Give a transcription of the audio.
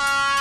Bye.